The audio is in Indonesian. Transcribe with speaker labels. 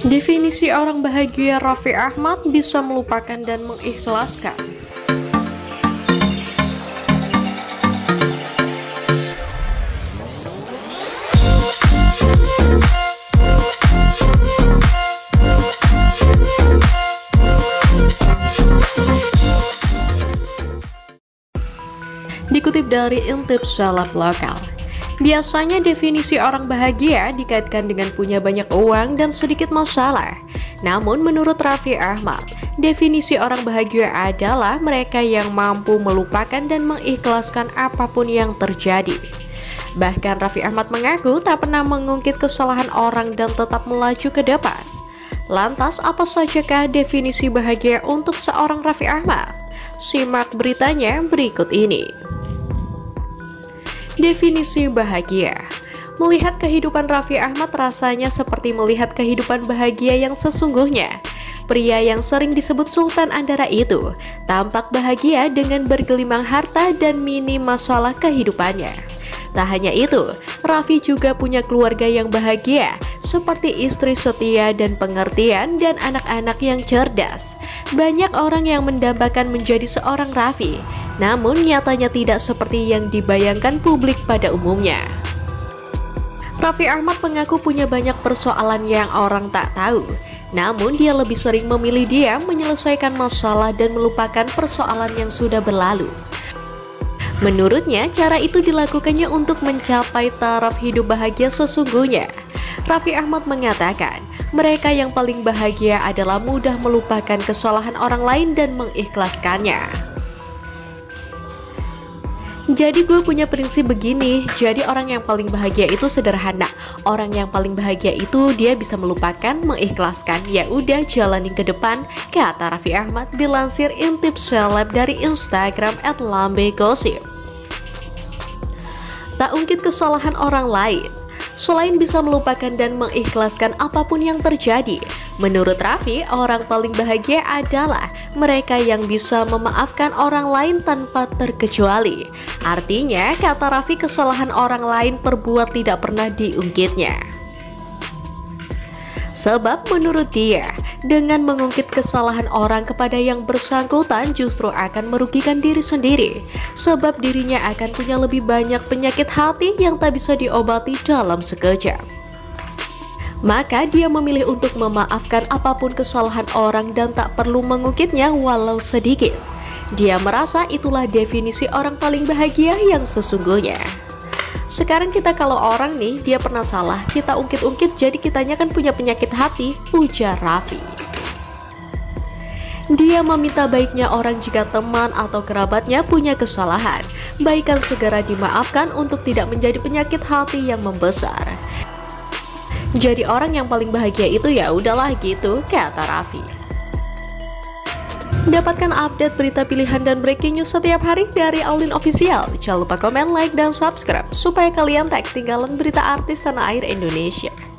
Speaker 1: Definisi orang bahagia Raffi Ahmad bisa melupakan dan mengikhlaskan. Dikutip dari Intip Salaf Lokal, Biasanya definisi orang bahagia dikaitkan dengan punya banyak uang dan sedikit masalah. Namun menurut Raffi Ahmad, definisi orang bahagia adalah mereka yang mampu melupakan dan mengikhlaskan apa pun yang terjadi. Bahkan Raffi Ahmad mengaku tak pernah mengungkit kesalahan orang dan tetap melaju ke depan. Lantas apa sajakah definisi bahagia untuk seorang Raffi Ahmad? Simak beritanya berikut ini. Definisi bahagia Melihat kehidupan Raffi Ahmad rasanya seperti melihat kehidupan bahagia yang sesungguhnya. Pria yang sering disebut Sultan Andara itu tampak bahagia dengan bergelimang harta dan minim masalah kehidupannya. Tak hanya itu, Raffi juga punya keluarga yang bahagia, seperti istri setia dan pengertian dan anak-anak yang cerdas. Banyak orang yang mendambakan menjadi seorang Raffi, namun nyatanya tidak seperti yang dibayangkan publik pada umumnya. Raffi Ahmad mengaku punya banyak persoalan yang orang tak tahu, namun dia lebih sering memilih diam menyelesaikan masalah dan melupakan persoalan yang sudah berlalu. Menurutnya, cara itu dilakukannya untuk mencapai taraf hidup bahagia sesungguhnya. Raffi Ahmad mengatakan, mereka yang paling bahagia adalah mudah melupakan kesalahan orang lain dan mengikhlaskannya. Jadi gue punya prinsip begini, jadi orang yang paling bahagia itu sederhana. Orang yang paling bahagia itu dia bisa melupakan, mengikhlaskan. Ya udah jalanin ke depan, kata Raffi Ahmad dilansir intip seleb dari Instagram @lambegosip. Tak ungkit kesalahan orang lain, Selain bisa melupakan dan mengikhlaskan apa pun yang terjadi, menurut Raffi, orang paling bahagia adalah mereka yang bisa memaafkan orang lain tanpa terkecuali. Artinya, kata Raffi, kesalahan orang lain perbuat tidak pernah diungkitnya. Sebab menurut dia, dengan mengungkit kesalahan orang kepada yang bersangkutan justru akan merugikan diri sendiri, sebab dirinya akan punya lebih banyak penyakit hati yang tak bisa diobati dalam sekejap. Maka dia memilih untuk memaafkan apa pun kesalahan orang dan tak perlu mengungkitnya walau sedikit. Dia merasa itulah definisi orang paling bahagia yang sesungguhnya. Sekarang kita kalau orang nih, dia pernah salah, kita ungkit-ungkit jadi kitanya kan punya penyakit hati, ujar Raffi. Dia meminta baiknya orang jika teman atau kerabatnya punya kesalahan, baikkan segera dimaafkan untuk tidak menjadi penyakit hati yang membesar. Jadi orang yang paling bahagia itu ya udahlah gitu, kata Raffi. Dapatkan update berita pilihan dan breaking news setiap hari dari Aulin Official. Jangan lupa komen, like, dan subscribe supaya kalian tak ketinggalan berita artis tanah air Indonesia.